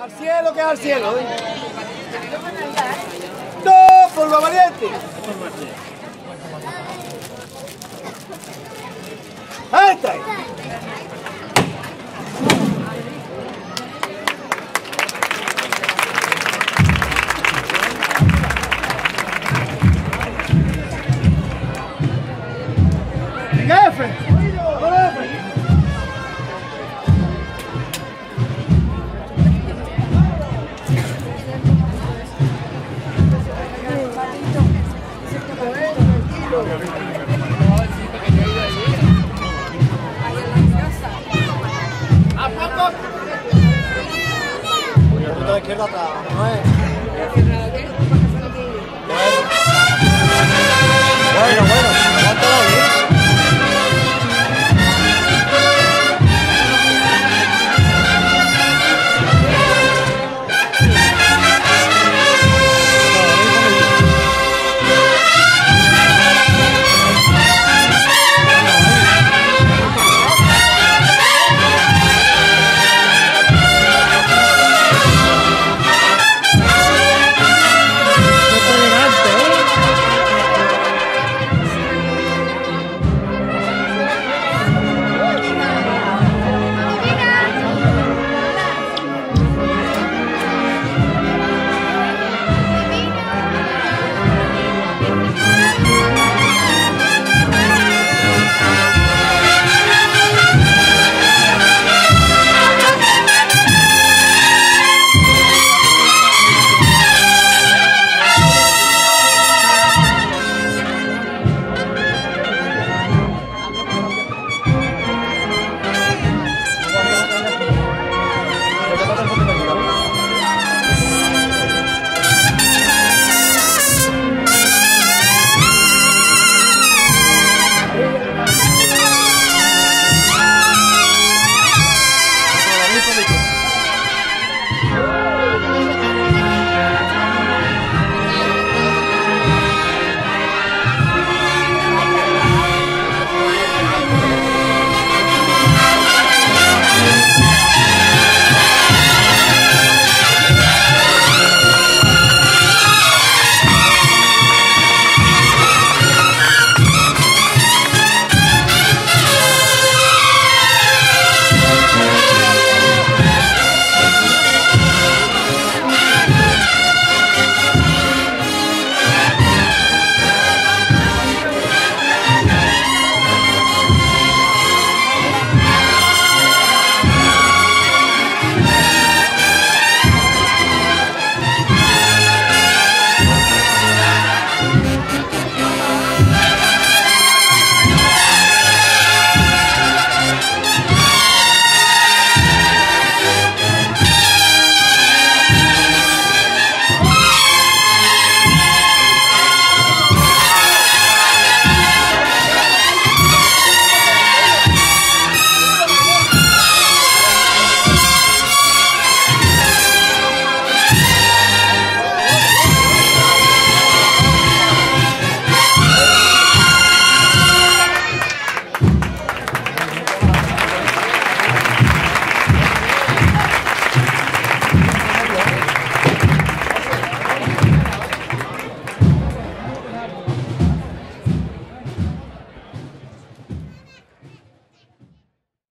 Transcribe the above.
Al cielo que al cielo. ¿eh? ¡No! ¡Por lo valiente! ¡Ahí está! Apago. Oye, tú te quedas, ¿no?